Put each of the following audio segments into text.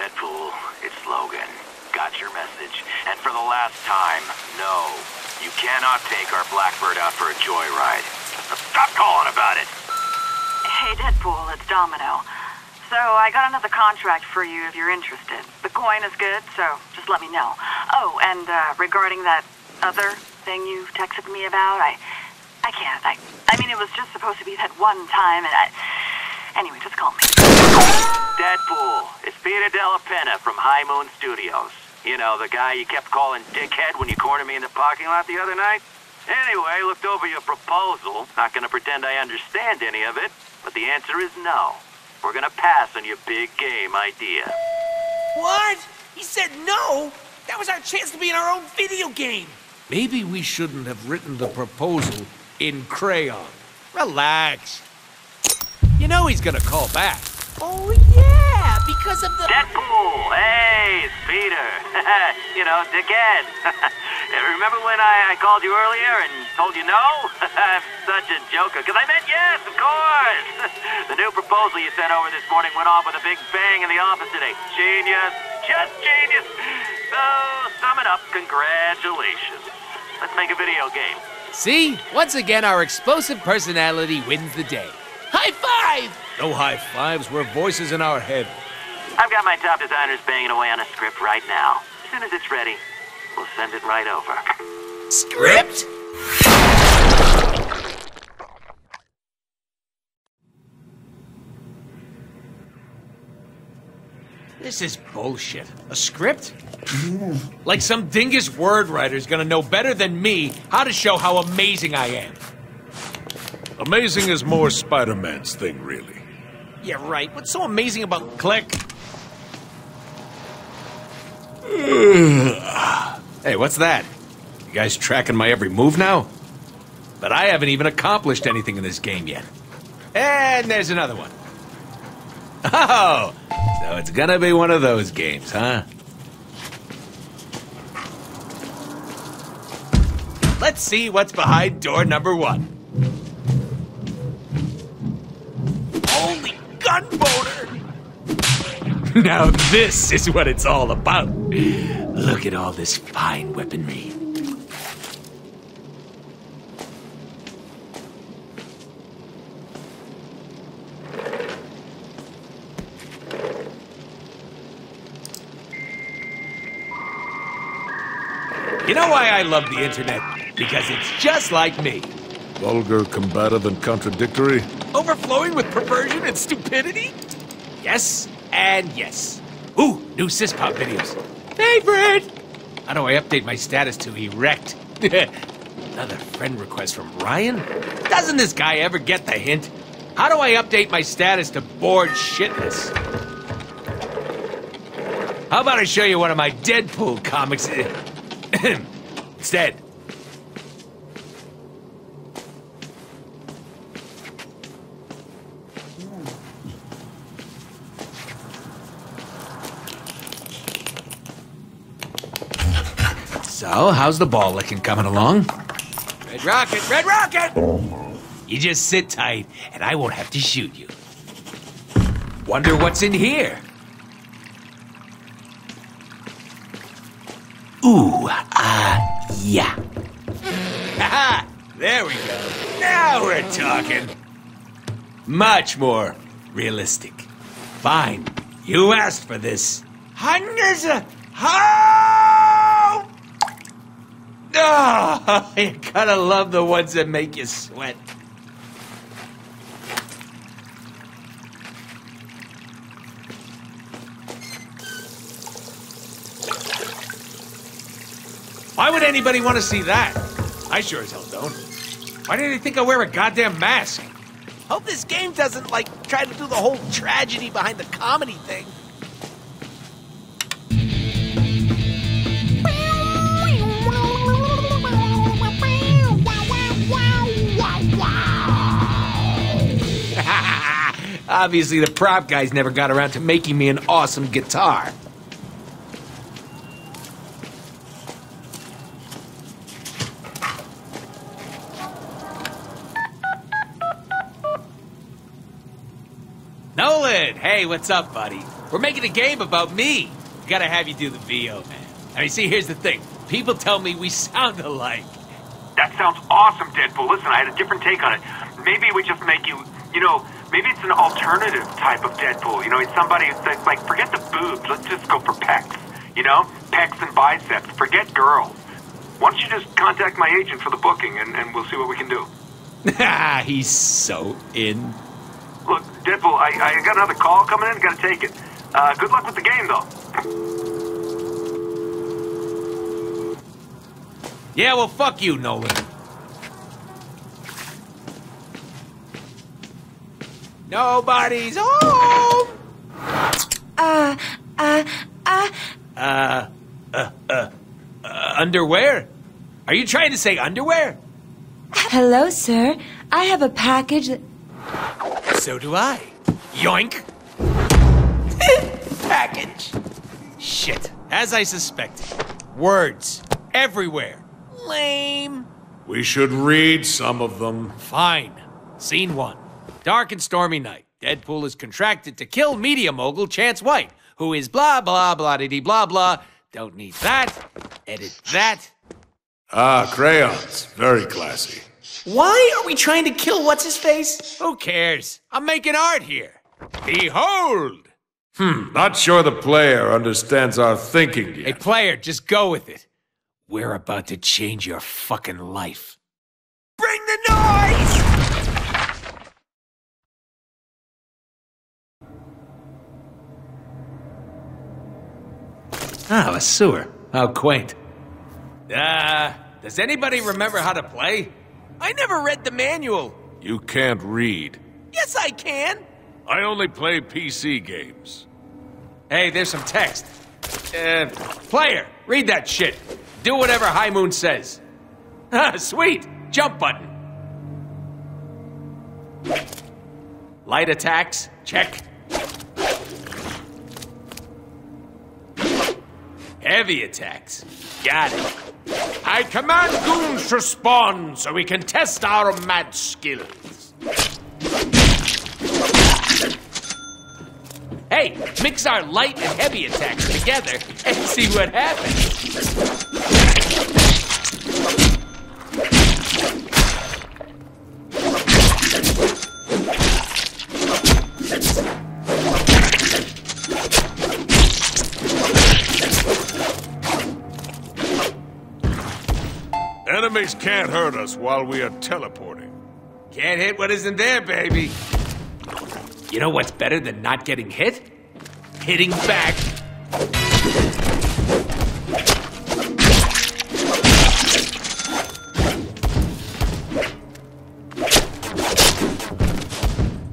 Deadpool, it's Logan. Got your message. And for the last time, no. You cannot take our Blackbird out for a joyride. Stop calling about it! Hey, Deadpool, it's Domino. So, I got another contract for you if you're interested. The coin is good, so just let me know. Oh, and uh, regarding that other thing you texted me about, I... I can't. I, I mean, it was just supposed to be that one time, and I... Anyway, just call me. Deadpool, it's Peter Della Penna from High Moon Studios. You know, the guy you kept calling dickhead when you cornered me in the parking lot the other night? Anyway, looked over your proposal. Not gonna pretend I understand any of it, but the answer is no. We're gonna pass on your big game idea. What? He said no? That was our chance to be in our own video game. Maybe we shouldn't have written the proposal in crayon. Relax. You know he's gonna call back. Oh, yeah, because of the... Deadpool! Hey, it's Peter. you know, dickhead. Eh, remember when I, I called you earlier and told you no? I'm such a joker, because I meant yes, of course. the new proposal you sent over this morning went off with a big bang in the office today. Genius. Just genius. So, sum it up, congratulations. Let's make a video game. See? Once again, our explosive personality wins the day. High five! No high fives, we're voices in our head. I've got my top designers banging away on a script right now. As soon as it's ready, we'll send it right over. Script? This is bullshit. A script? like some dingus word writer's gonna know better than me how to show how amazing I am. Amazing is more Spider-Man's thing, really. Yeah, right. What's so amazing about Click? hey, what's that? You guys tracking my every move now? But I haven't even accomplished anything in this game yet. And there's another one. Oh, so it's gonna be one of those games, huh? Let's see what's behind door number one. Now this is what it's all about. Look at all this fine weaponry. You know why I love the internet? Because it's just like me. Vulgar, combative, and contradictory. Overflowing with perversion and stupidity? Yes, and yes. Ooh, new Syspop videos. Favorite! How do I update my status to erect? Another friend request from Ryan? Doesn't this guy ever get the hint? How do I update my status to bored shitless? How about I show you one of my Deadpool comics instead? So, how's the ball licking coming along? Red Rocket, Red Rocket! You just sit tight, and I won't have to shoot you. Wonder what's in here? Ooh, ah, uh, yeah. Ha There we go. Now we're talking. Much more realistic. Fine. You asked for this. Hundreds of... Oh, you gotta love the ones that make you sweat. Why would anybody want to see that? I sure as hell don't. Why do they think I wear a goddamn mask? Hope this game doesn't, like, try to do the whole tragedy behind the comedy thing. Obviously, the prop guys never got around to making me an awesome guitar. Nolan! Hey, what's up, buddy? We're making a game about me. Gotta have you do the VO, man. I mean, see, here's the thing. People tell me we sound alike. That sounds awesome, Deadpool. Listen, I had a different take on it. Maybe we just make you, you know, maybe it's an alternative type of Deadpool. You know, it's somebody that's like, forget the boobs. Let's just go for pecs. You know, pecs and biceps. Forget girls. Why don't you just contact my agent for the booking and, and we'll see what we can do. He's so in. Look, Deadpool, I, I got another call coming in. Gotta take it. Uh, good luck with the game, though. Yeah, well, fuck you, Nolan. Nobody's home. Uh, uh, uh, Uh, uh, uh, uh, underwear? Are you trying to say underwear? hello, sir. I have a package that. So do I. Yoink. Package. Shit. As I suspected. Words. Everywhere. Lame. We should read some of them. Fine. Scene one. Dark and stormy night. Deadpool is contracted to kill media mogul Chance White, who is blah blah blah dee blah blah. Don't need that. Edit that. Ah, crayons. Very classy. Why are we trying to kill what's his face? Who cares? I'm making art here. Behold! Hmm, not sure the player understands our thinking Hey, yet. player, just go with it. We're about to change your fucking life. Bring the noise! Ah, a sewer. How quaint. Uh, does anybody remember how to play? I never read the manual. You can't read. Yes, I can. I only play PC games. Hey, there's some text. Uh, player, read that shit. Do whatever High Moon says. Ah, sweet. Jump button. Light attacks, check. Heavy attacks, got it. I command goons to spawn so we can test our mad skills. Hey, mix our light and heavy attacks together and see what happens. Enemies can't hurt us while we are teleporting. Can't hit what isn't there, baby. You know what's better than not getting hit? Hitting back.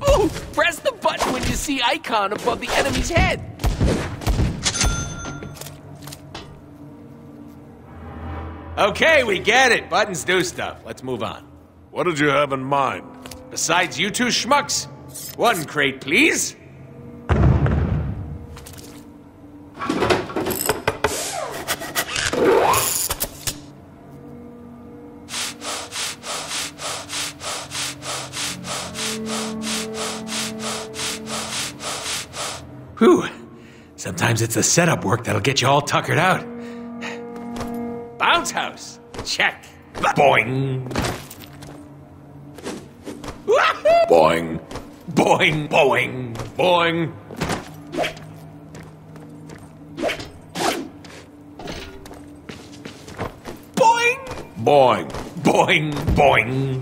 Ooh, press the button when you see icon above the enemy's head. Okay, we get it. Buttons do stuff. Let's move on. What did you have in mind? Besides you two schmucks, one crate, please. Whew. Sometimes it's the setup work that'll get you all tuckered out. Bounce house. Check. Boing. Boing. Boing, boing, boing. Boing, Boing. boing, boing,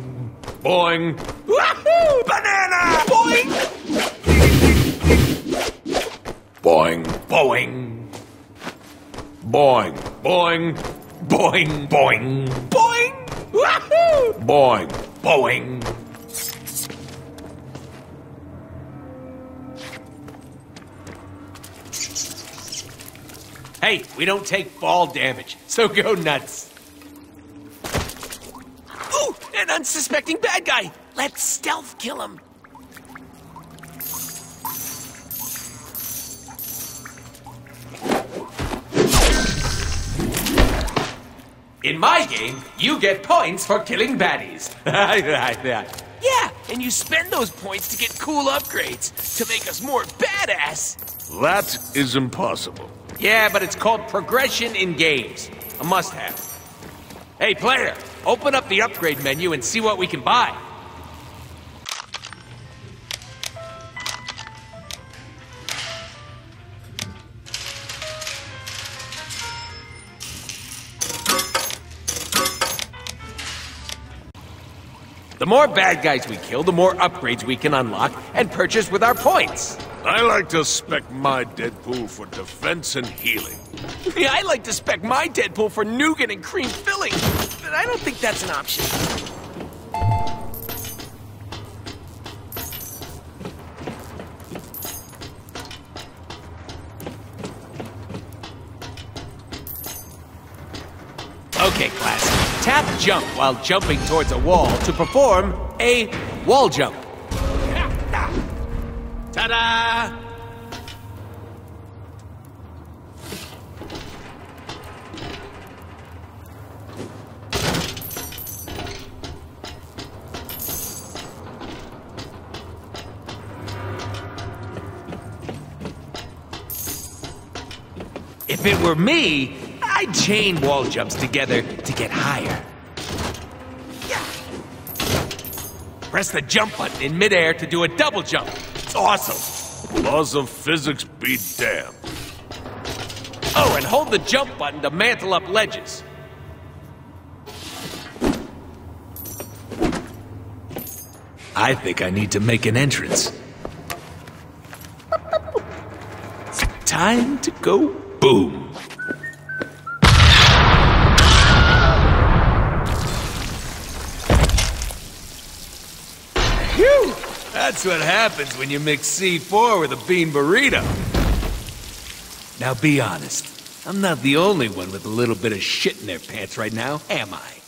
boing. Wahoo! Banana! Boing, Boing. boing, Boing. boing, boing, boing, boing. Wahoo! Boing. Boing. Hey, we don't take fall damage, so go nuts. Ooh, an unsuspecting bad guy. Let's stealth kill him. In my game, you get points for killing baddies. Yeah, and you spend those points to get cool upgrades to make us more badass. That is impossible. Yeah, but it's called progression in games. A must have. Hey, player, open up the upgrade menu and see what we can buy. The more bad guys we kill, the more upgrades we can unlock and purchase with our points. I like to spec my Deadpool for defense and healing. Yeah, I like to spec my Deadpool for nougat and cream filling, but I don't think that's an option. Okay, class. Tap jump while jumping towards a wall to perform a wall jump. Ta-da! If it were me, chain wall jumps together to get higher. Press the jump button in midair to do a double jump. It's awesome. Laws of physics be damned. Oh, and hold the jump button to mantle up ledges. I think I need to make an entrance. Time to go boom. What happens when you mix C4 with a bean burrito. Now be honest. I'm not the only one with a little bit of shit in their pants right now, am I?